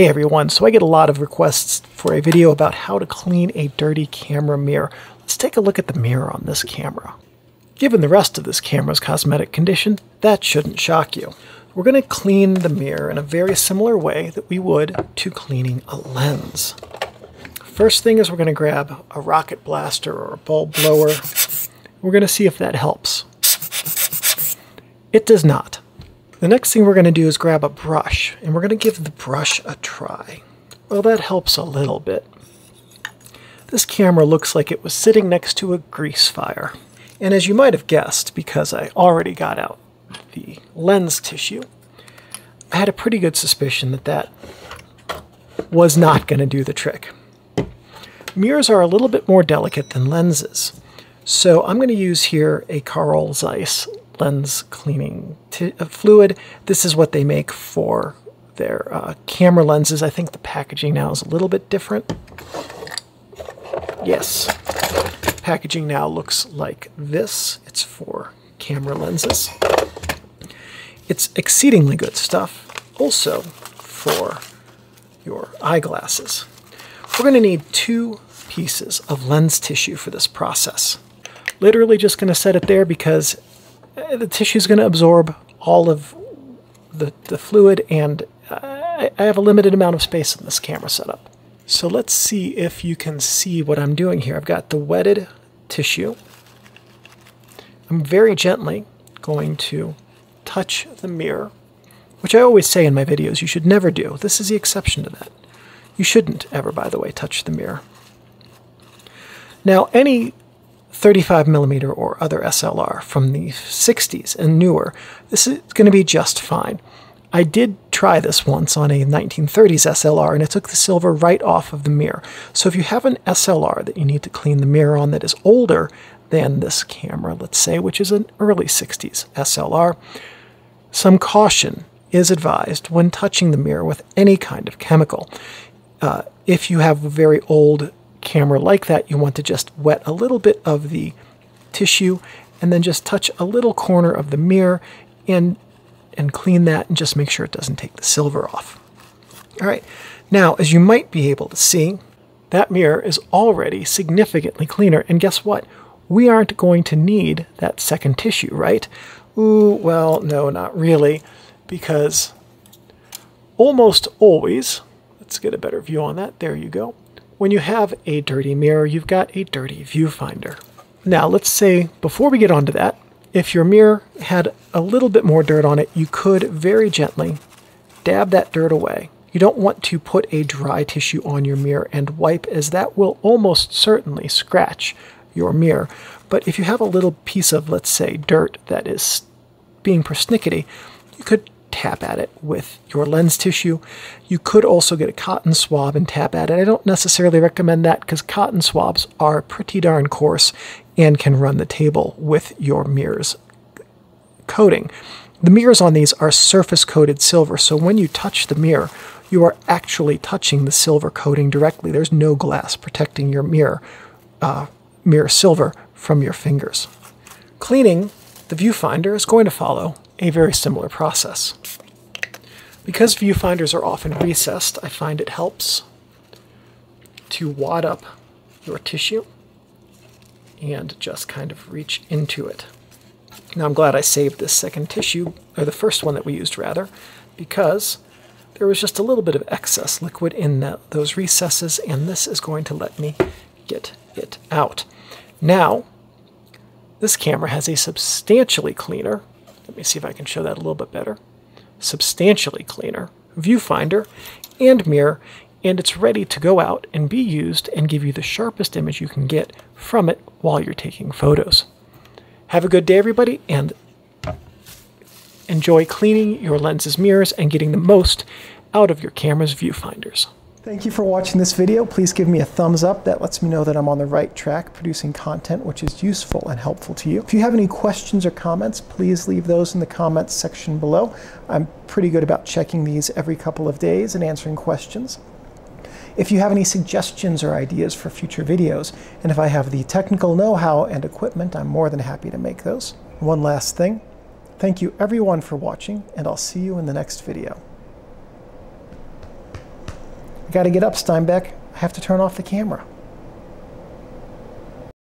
Hey everyone, so I get a lot of requests for a video about how to clean a dirty camera mirror. Let's take a look at the mirror on this camera. Given the rest of this camera's cosmetic condition, that shouldn't shock you. We're going to clean the mirror in a very similar way that we would to cleaning a lens. First thing is we're going to grab a rocket blaster or a bulb blower. We're going to see if that helps. It does not. The next thing we're going to do is grab a brush, and we're going to give the brush a try. Well, that helps a little bit. This camera looks like it was sitting next to a grease fire. And as you might have guessed, because I already got out the lens tissue, I had a pretty good suspicion that that was not going to do the trick. Mirrors are a little bit more delicate than lenses. So I'm going to use here a Carl Zeiss lens cleaning uh, fluid. This is what they make for their uh, camera lenses. I think the packaging now is a little bit different. Yes, packaging now looks like this. It's for camera lenses. It's exceedingly good stuff. Also for your eyeglasses. We're going to need two pieces of lens tissue for this process. Literally just going to set it there because Eh, the tissue is going to absorb all of the, the fluid and uh, I, I have a limited amount of space in this camera setup. So let's see if you can see what I'm doing here. I've got the wetted tissue. I'm very gently going to touch the mirror, which I always say in my videos you should never do. This is the exception to that. You shouldn't ever, by the way, touch the mirror. Now, any 35 millimeter or other SLR from the 60s and newer, this is going to be just fine. I did try this once on a 1930s SLR and it took the silver right off of the mirror. So if you have an SLR that you need to clean the mirror on that is older than this camera, let's say, which is an early 60s SLR, some caution is advised when touching the mirror with any kind of chemical. Uh, if you have a very old camera like that, you want to just wet a little bit of the tissue and then just touch a little corner of the mirror and and clean that and just make sure it doesn't take the silver off. All right, now as you might be able to see, that mirror is already significantly cleaner. And guess what? We aren't going to need that second tissue, right? Ooh, well, no, not really, because almost always, let's get a better view on that. There you go. When you have a dirty mirror, you've got a dirty viewfinder. Now, let's say, before we get onto that, if your mirror had a little bit more dirt on it, you could very gently dab that dirt away. You don't want to put a dry tissue on your mirror and wipe, as that will almost certainly scratch your mirror. But if you have a little piece of, let's say, dirt that is being persnickety, you could tap at it with your lens tissue. You could also get a cotton swab and tap at it. I don't necessarily recommend that because cotton swabs are pretty darn coarse and can run the table with your mirror's coating. The mirrors on these are surface coated silver, so when you touch the mirror, you are actually touching the silver coating directly. There's no glass protecting your mirror, uh, mirror silver from your fingers. Cleaning the viewfinder is going to follow a very similar process. Because viewfinders are often recessed, I find it helps to wad up your tissue and just kind of reach into it. Now I'm glad I saved this second tissue, or the first one that we used rather, because there was just a little bit of excess liquid in the, those recesses, and this is going to let me get it out. Now, this camera has a substantially cleaner let me see if I can show that a little bit better. Substantially cleaner viewfinder and mirror, and it's ready to go out and be used and give you the sharpest image you can get from it while you're taking photos. Have a good day, everybody, and enjoy cleaning your lenses mirrors and getting the most out of your camera's viewfinders. Thank you for watching this video. Please give me a thumbs up. That lets me know that I'm on the right track producing content which is useful and helpful to you. If you have any questions or comments, please leave those in the comments section below. I'm pretty good about checking these every couple of days and answering questions. If you have any suggestions or ideas for future videos, and if I have the technical know-how and equipment, I'm more than happy to make those. One last thing. Thank you everyone for watching, and I'll see you in the next video. Got to get up, Steinbeck. I have to turn off the camera.